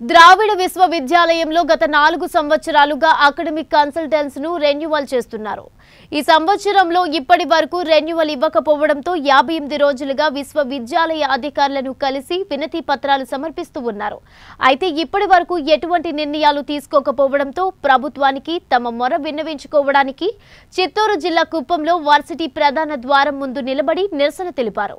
ద్రావిడ విశ్వవిద్యాలయంలో గత నాలుగు సంవత్సరాలుగా అకాడమిక్ కన్సల్టెన్స్ను రెన్యువల్ చేస్తున్నారు. ఈ సంవత్సరంలో ఇప్పటి వరకు రెన్యువల్ ఇవ్వకపోవడంతో యాభై ఎనిమిది రోజులుగా విశ్వవిద్యాలయ అధికారులను కలిసి వినతి పత్రాలు సమర్పిస్తూ ఉన్నారు. అయితే ఇప్పటి వరకు ఎటువంటి నిర్ణయాలు తీసుకోకపోవడంతో ప్రభుత్వానికి తమ మొర విన్నవించుకోవడానికి చిత్తూరు జిల్లా కుప్పంలో వర్సిటీ ప్రధాన ద్వారం ముందు నిలబడి నిరసన తెలిపారు.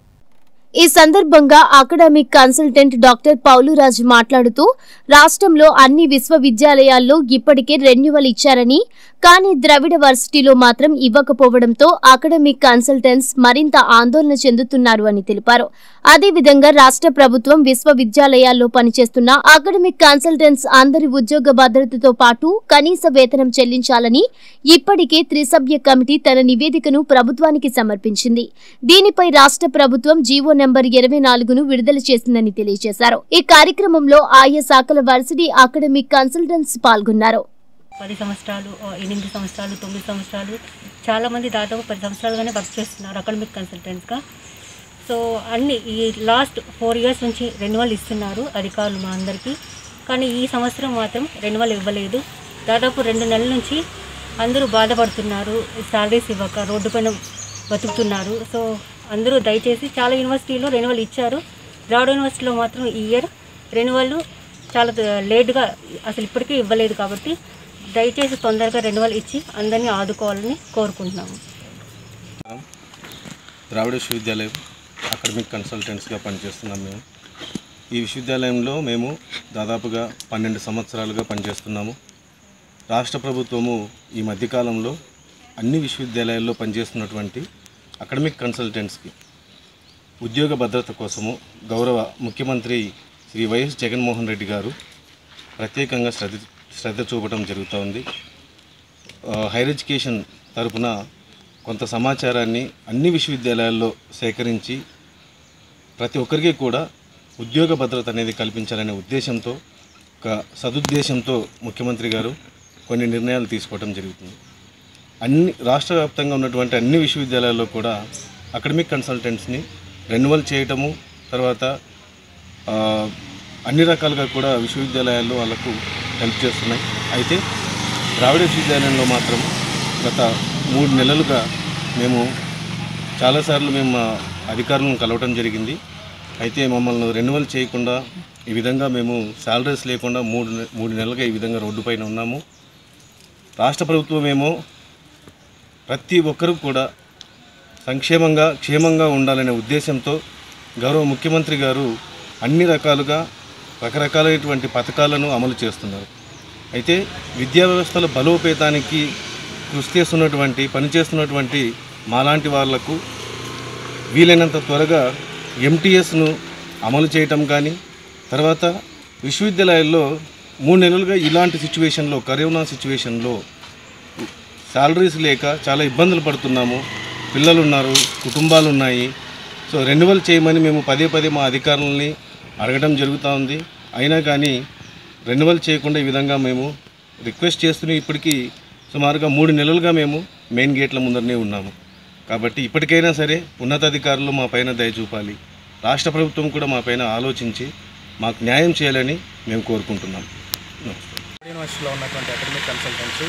ఈ సందర్భంగా అకాడమిక్ కన్సల్టెంట్ డాక్టర్ పౌలురాజు మాట్లాడుతూ రాష్ట్రంలో అన్ని విశ్వవిద్యాలయాల్లో ఇప్పటికే రెన్యువల్ ఇచ్చారని కానీ ద్రవిడ వర్సిటీలో మాత్రం ఇవ్వకపోవడంతో అకాడమిక్ కన్సల్టెంట్స్ మరింత ఆందోళన చెందుతున్నారు అని తెలిపారు. అదేవిధంగా రాష్ట్ర ప్రభుత్వం విశ్వవిద్యాలయాల్లో పనిచేస్తున్న అకాడమిక్ కన్సల్టెంట్స్ అందరి ఉద్యోగ భద్రతతో పాటు కనీస వేతనం చెల్లించాలని ఇప్పటికే త్రిసభ్య కమిటీ తన నివేదికను ప్రభుత్వానికి సమర్పించింది. దీనిపై రాష్ట్ర ప్రభుత్వం జీవో నెంబర్ ఇరవై నాలుగును విడుదల చేసిందని తెలియజేశారు. ఈ కార్యక్రమంలో ఆయా శాఖల వర్సిటీ అకాడమిక్ కన్సల్టెంట్స్ పాల్గొన్నారు. పది సంవత్సరాలు ఎనిమిది సంవత్సరాలు తొమ్మిది సంవత్సరాలు చాలామంది దాదాపు పది సంవత్సరాలుగానే వర్క్ చేస్తున్నారు అకాడమిక్ కన్సల్టెంట్స్గా సో అన్ని ఈ లాస్ట్ ఫోర్ ఇయర్స్ నుంచి రెన్యువల్ ఇస్తున్నారు అధికారులు మా అందరికీ. కానీ ఈ సంవత్సరం మాత్రం రెన్యువల్ ఇవ్వలేదు. దాదాపు రెండు నెలల నుంచి అందరూ బాధపడుతున్నారు శాలరీస్ ఇవ్వక రోడ్డు పైన బతుకుతున్నారు. సో అందరూ దయచేసి చాలా యూనివర్సిటీలో రెన్యువల్ ఇచ్చారు. ద్రావిడ యూనివర్సిటీలో మాత్రం ఈ ఇయర్ రెన్యువల్ చాలా uh, లేట్గా అసలు ఇప్పటికీ ఇవ్వలేదు కాబట్టి దయచేసి తొందరగా రెన్యువల్ ఇచ్చి అందరినీ ఆదుకోవాలని కోరుకుంటున్నాము. ద్రావిడ విశ్వవిద్యాలయం అకాడమిక్ కన్సల్టెంట్స్గా పనిచేస్తున్నాం మేము. ఈ విశ్వవిద్యాలయంలో మేము దాదాపుగా పన్నెండు సంవత్సరాలుగా పనిచేస్తున్నాము. రాష్ట్ర ప్రభుత్వము ఈ మధ్యకాలంలో అన్ని విశ్వవిద్యాలయాల్లో పనిచేస్తున్నటువంటి అకాడమిక్ కన్సల్టెంట్స్కి ఉద్యోగ భద్రత కోసము గౌరవ ముఖ్యమంత్రి శ్రీ వైఎస్ జగన్మోహన్ రెడ్డి గారు ప్రత్యేకంగా శ్రద్ధ శ్రద్ధ చూపడం జరుగుతూ ఉంది హైర్ ఎడ్యుకేషన్ తరపున కొంత సమాచారాన్ని అన్ని విశ్వవిద్యాలయాల్లో సేకరించి ప్రతి ఒక్కరికి కూడా ఉద్యోగ భద్రత అనేది కల్పించాలనే ఉద్దేశంతో ఒక సదుద్దేశంతో ముఖ్యమంత్రి గారు కొన్ని నిర్ణయాలు తీసుకోవడం జరుగుతుంది. అన్ని రాష్ట్ర వ్యాప్తంగా ఉన్నటువంటి అన్ని విశ్వవిద్యాలయాల్లో కూడా అకాడమిక్ కన్సల్టెంట్స్ని రెన్యువల్ చేయటము తర్వాత అన్ని రకాలుగా కూడా విశ్వవిద్యాలయాల్లో వాళ్ళకు హెల్ప్ చేస్తున్నాయి. అయితే ద్రావిడ విశ్వవిద్యాలయంలో మాత్రం గత మూడు నెలలుగా మేము చాలాసార్లు మేము మా అధికారులను కలవటం జరిగింది. అయితే మమ్మల్ని రెన్యువల్ చేయకుండా ఈ విధంగా మేము శాలరీస్ లేకుండా మూడు మూడు నెలలుగా ఈ విధంగా రోడ్డు పైన ఉన్నాము. రాష్ట్ర ప్రభుత్వం ఏమో ప్రతి ఒక్కరూ కూడా సంక్షేమంగా క్షేమంగా ఉండాలనే ఉద్దేశంతో గౌరవ ముఖ్యమంత్రి గారు అన్ని రకాలుగా రకరకాలైనటువంటి పథకాలను అమలు చేస్తున్నారు. అయితే విద్యా వ్యవస్థలో బలోపేతానికి కృషి చేస్తున్నటువంటి పనిచేస్తున్నటువంటి మాలాంటి వాళ్ళకు వీలైనంత త్వరగా ఎంటీఎస్ను అమలు చేయటం కానీ తర్వాత విశ్వవిద్యాలయాల్లో మూడు నెలలుగా ఇలాంటి సిచ్యువేషన్లో కరోనా సిచ్యువేషన్లో శాలరీస్ లేక చాలా ఇబ్బందులు పడుతున్నాము. పిల్లలు ఉన్నారు కుటుంబాలు ఉన్నాయి సో రెన్యువల్ చేయమని మేము పదే పదే మా అధికారులని అడగడం జరుగుతూ ఉంది. అయినా కానీ రెన్యువల్ చేయకుండా ఈ విధంగా మేము రిక్వెస్ట్ చేస్తున్న ఇప్పటికీ సుమారుగా మూడు నెలలుగా మేము మెయిన్ గేట్ల ముందరనే ఉన్నాము. కాబట్టి ఇప్పటికైనా సరే ఉన్నతాధికారులు మా పైన దయ చూపాలి. రాష్ట్ర ప్రభుత్వం కూడా మా పైన ఆలోచించి మాకు న్యాయం చేయాలని మేము కోరుకుంటున్నాం. యూనివర్సిటీలో ఉన్నటువంటి అకాడమిక్ కన్సల్టెన్సీ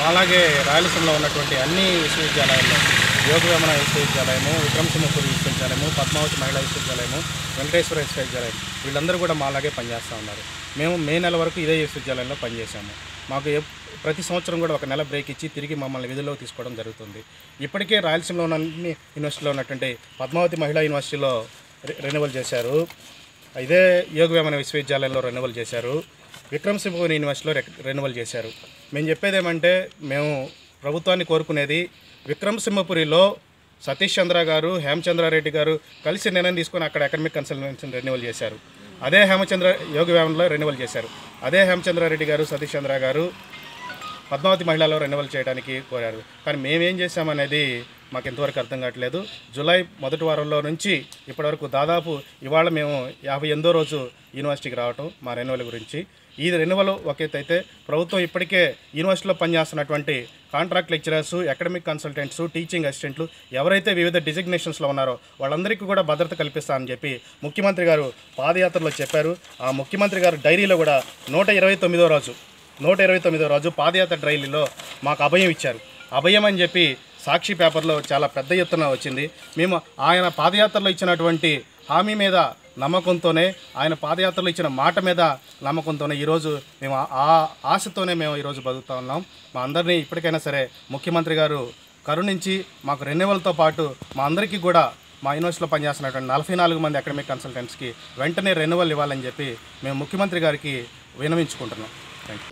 మాలాగే రాయలసీమలో ఉన్నటువంటి అన్ని విశ్వవిద్యాలయాల్లో యోగవేమన విశ్వవిద్యాలయము విక్రమసింహపురి విశ్వవిద్యాలయము పద్మావతి మహిళా విశ్వవిద్యాలయము వెంకటేశ్వర విశ్వవిద్యాలయం వీళ్ళందరూ కూడా మాలాగే పనిచేస్తూ ఉన్నారు. మేము మే నెల వరకు ఇదే విశ్వవిద్యాలయంలో పనిచేశాము. మాకు ప్రతి సంవత్సరం కూడా ఒక నెల బ్రేక్ ఇచ్చి తిరిగి మమ్మల్ని విధుల్లో తీసుకోవడం జరుగుతుంది. ఇప్పటికే రాయలసీమలో ఉన్న అన్ని యూనివర్సిటీలో ఉన్నటువంటి పద్మావతి మహిళా యూనివర్సిటీలో రెన్యువల్ చేశారు. ఇదే యోగవేమన విశ్వవిద్యాలయంలో రెన్యువల్ చేశారు. విక్రమ్ సింహపురి యూనివర్సిటీలో రెన్యువల్ చేశారు. మేము చెప్పేది ఏమంటే మేము ప్రభుత్వాన్ని కోరుకునేది విక్రమ్ సింహపురిలో సతీష్ చంద్ర గారు హేమచంద్రారెడ్డి గారు కలిసి నిర్ణయం తీసుకొని అక్కడ అకాడమిక్ కన్సల్టెన్సీని రెన్యువల్ చేశారు. అదే హేమచంద్ర యోగ వేమనలో రెన్యువల్ చేశారు. అదే హేమచంద్రారెడ్డి గారు సతీష్ చంద్ర గారు పద్మావతి మహిళలో రెన్యువల్ చేయడానికి కోరారు. కానీ మేమేం చేశామనేది మాకు ఎంతవరకు అర్థం కావట్లేదు. జూలై మొదటి వారంలో నుంచి ఇప్పటివరకు దాదాపు ఇవాళ మేము యాభై ఎనిమిదో రోజు యూనివర్సిటీకి రావటం మా రెన్యువల్ గురించి. ఈ రెన్యువల్ ఒక అయితే ప్రభుత్వం ఇప్పటికే యూనివర్సిటీలో పనిచేస్తున్నటువంటి contract lecturers academic consultants teaching అసిస్టెంట్లు ఎవరైతే వివిధ డిజిగ్నేషన్స్లో ఉన్నారో వాళ్ళందరికీ కూడా భద్రత కల్పిస్తామని చెప్పి ముఖ్యమంత్రి గారు పాదయాత్రలో చెప్పారు. ఆ ముఖ్యమంత్రి గారు డైరీలో కూడా నూట ఇరవై తొమ్మిదో రోజు నూట ఇరవై తొమ్మిదో రోజు పాదయాత్ర డైరీలో మాకు అభయం ఇచ్చారు. అభయం అని చెప్పి సాక్షి పేపర్లో చాలా పెద్ద ఎత్తున వచ్చింది. మేము ఆయన పాదయాత్రలో ఇచ్చినటువంటి హామీ మీద నమ్మకంతోనే ఆయన పాదయాత్రలో ఇచ్చిన మాట మీద నమ్మకంతోనే ఈరోజు మేము ఆ- ఆశతోనే మేము ఈరోజు బతుకుతా ఉన్నాం. మా అందరినీ ఇప్పటికైనా సరే ముఖ్యమంత్రి గారు కరుణించి మాకు రెన్యువల్తో పాటు మా అందరికీ కూడా మా యూనివర్సిటీలో పనిచేస్తున్నటువంటి నలభై నాలుగు మంది అకాడమిక్ కన్సల్టెంట్స్కి వెంటనే రెన్యువల్ ఇవ్వాలని చెప్పి మేము ముఖ్యమంత్రి గారికి వినవించుకుంటున్నాం. Thank you